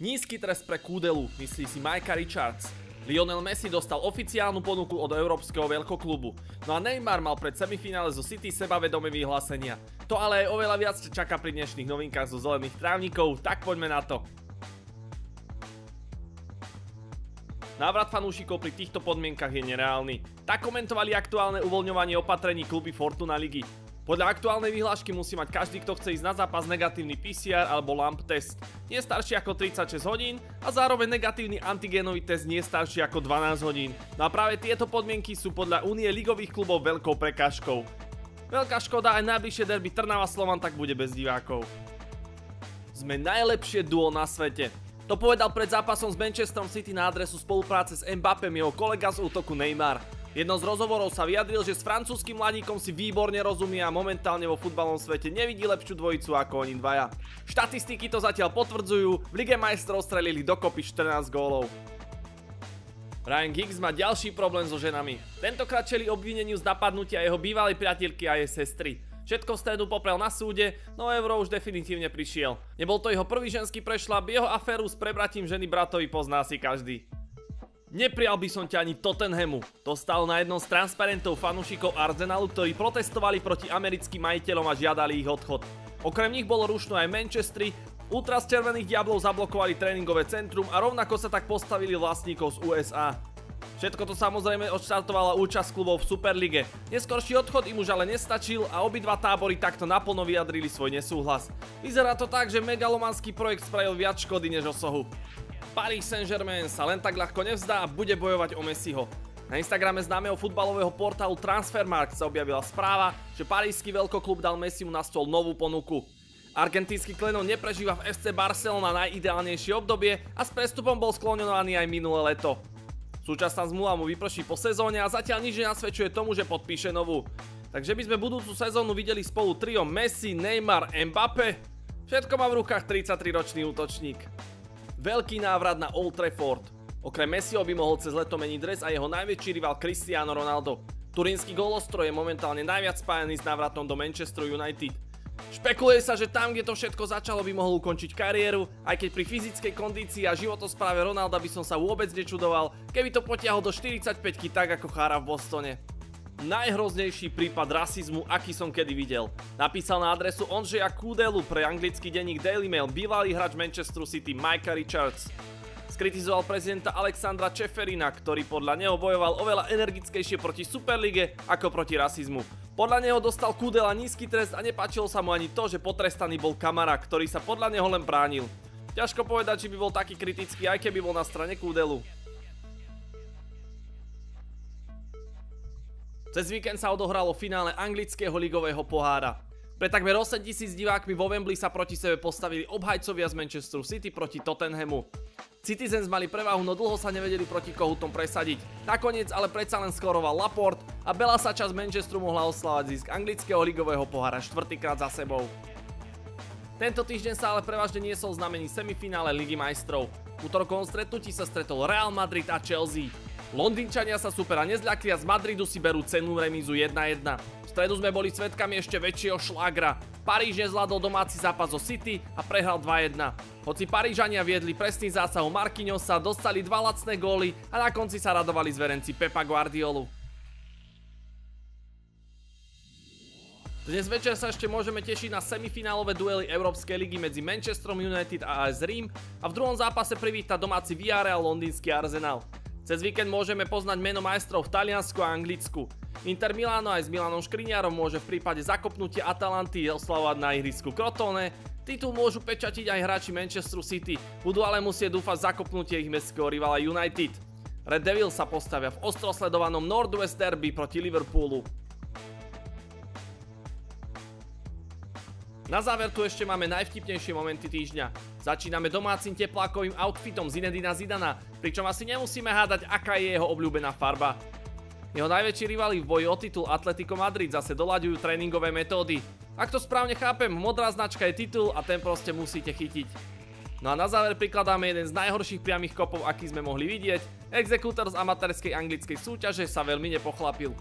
Nízky trest pre Kúdelu, myslí si Majka Richards. Lionel Messi dostal oficiálnu ponuku od európskeho veľkoklubu. No a Neymar mal pred semifinále zo City sebavedomé vyhlásenia. To ale aj oveľa viac čaká pri dnešných novinkách zo zelených trávnikov, tak poďme na to. Návrat fanúšikov pri týchto podmienkach je nereálny. Tak komentovali aktuálne uvoľňovanie opatrení kluby Fortuna ligy. Podľa aktuálnej vyhlášky musí mať každý, kto chce ísť na zápas negatívny PCR alebo LAMP test. Nie starší ako 36 hodín a zároveň negatívny antigénový test nie starší ako 12 hodín. No a práve tieto podmienky sú podľa Únie ligových klubov veľkou prekážkou. Veľká škoda aj najbližšie derby Trnava Slovan tak bude bez divákov. Sme najlepšie duo na svete. To povedal pred zápasom s Manchesterom City na adresu spolupráce s Mbappem jeho kolega z útoku Neymar. Jedno z rozhovorov sa vyjadril, že s francúzským mladíkom si výborne rozumie a momentálne vo futbalom svete nevidí lepšiu dvojicu ako oni dvaja. Štatistiky to zatiaľ potvrdzujú, v Lige majstrov strelili dokopy 14 gólov. Ryan Giggs má ďalší problém so ženami. Tentokrát čeli obvineniu z napadnutia jeho bývalej priateľky a jej sestry. Všetko v stredu poprel na súde, no euro už definitívne prišiel. Nebol to jeho prvý ženský prešlap, jeho aféru s prebratím ženy bratovi pozná si každý. Neprial by som ťa ani Tottenhamu. To stalo na jednom z transparentov fanúšikov Arsenalu, ktorí protestovali proti americkým majiteľom a žiadali ich odchod. Okrem nich bolo rušno aj Manchestri, Ultras Červených diablov zablokovali tréningové centrum a rovnako sa tak postavili vlastníkov z USA. Všetko to samozrejme odštartovala účasť klubov v Superlige. Neskorší odchod im už ale nestačil a obidva tábory takto naplno vyjadrili svoj nesúhlas. Vyzerá to tak, že megalomanský projekt spravil viac škody než osohu. Paris Saint-Germain sa len tak ľahko nevzdá a bude bojovať o Messiho. Na Instagrame známeho futbalového portálu Transfermarkt sa objavila správa, že parísky veľkoklub dal Messimu na stôl novú ponuku. Argentínsky klenov neprežíva v FC Barcelona najideálnejšie obdobie a s prestupom bol skloňovaný aj minulé leto. Súčasná zmluva mu vyprší po sezóne a zatiaľ nič nenasvedčuje tomu, že podpíše novú. Takže by sme budúcu sezónu videli spolu trio Messi, Neymar, Mbappe. Všetko má v rukách 33-ročný útočník. Veľký návrat na Old Trafford. Okrem Messiho by mohol cez leto meniť dres a jeho najväčší rival Cristiano Ronaldo. Turínsky golostroj je momentálne najviac spájaný s návratom do Manchester United. Špekuluje sa, že tam, kde to všetko začalo, by mohol ukončiť kariéru, aj keď pri fyzickej kondícii a životospráve Ronalda by som sa vôbec nečudoval, keby to potiahol do 45 tak ako chára v Bostone najhroznejší prípad rasizmu, aký som kedy videl. Napísal na adresu Ondřeja Kudelu pre anglický denník Daily Mail bývalý hráč Manchester City Micah Richards. Skritizoval prezidenta Alexandra Čeferina, ktorý podľa neho bojoval oveľa energickejšie proti Superlige ako proti rasizmu. Podľa neho dostal Kudela nízky trest a nepáčilo sa mu ani to, že potrestaný bol kamara, ktorý sa podľa neho len bránil. Ťažko povedať, či by bol taký kritický, aj keby bol na strane Kudelu. Cez víkend sa odohralo finále anglického ligového pohára. Pre takmer 8 tisíc divákmi vo Wembley sa proti sebe postavili obhajcovia z Manchester City proti Tottenhamu. Citizens mali prevahu, no dlho sa nevedeli proti Kohutom presadiť. Nakoniec ale predsa len skoroval Laport a Bela sa čas Manchesteru mohla oslávať zisk anglického ligového pohára štvrtýkrát za sebou. Tento týždeň sa ale prevažne niesol znamení semifinále Ligy majstrov. V útorkovom stretnutí sa stretol Real Madrid a Chelsea. Londýnčania sa supera nezľakli a z Madridu si berú cenu remízu 1-1. V stredu sme boli svetkami ešte väčšieho šlágra. Paríž nezvládol domáci zápas zo City a prehral 2-1. Hoci Parížania viedli presný zásahom Marquinhosa, dostali dva lacné góly a na konci sa radovali zverenci Pepa Guardiolu. Dnes večer sa ešte môžeme tešiť na semifinálové duely Európskej ligy medzi Manchesterom United a AS Rím a v druhom zápase privíta domáci Villarreal londýnsky Arsenal. Cez víkend môžeme poznať meno majstrov v Taliansku a Anglicku. Inter Milano aj s Milanom Škriňárom môže v prípade zakopnutia Atalanty oslavovať na ihrisku Crotone. Titul môžu pečatiť aj hráči Manchester City, budú ale musieť dúfať zakopnutie ich mestského rivala United. Red Devils sa postavia v ostrosledovanom Northwest Derby proti Liverpoolu. Na záver tu ešte máme najvtipnejšie momenty týždňa. Začíname domácim teplákovým outfitom Zinedina Zidana, pričom asi nemusíme hádať, aká je jeho obľúbená farba. Jeho najväčší rivali v boji o titul Atletico Madrid zase doľaďujú tréningové metódy. Ak to správne chápem, modrá značka je titul a ten proste musíte chytiť. No a na záver prikladáme jeden z najhorších priamých kopov, aký sme mohli vidieť. Exekutor z amatérskej anglickej súťaže sa veľmi nepochlapil.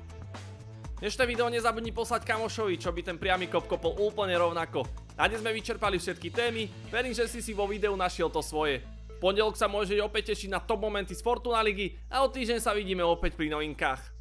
Dnešné video nezabudni poslať kamošovi, čo by ten priamy kop kopol úplne rovnako. A dnes sme vyčerpali všetky témy, verím, že si si vo videu našiel to svoje. pondelok sa môže opäť tešiť na top momenty z Fortuna ligy a o týždeň sa vidíme opäť pri novinkách.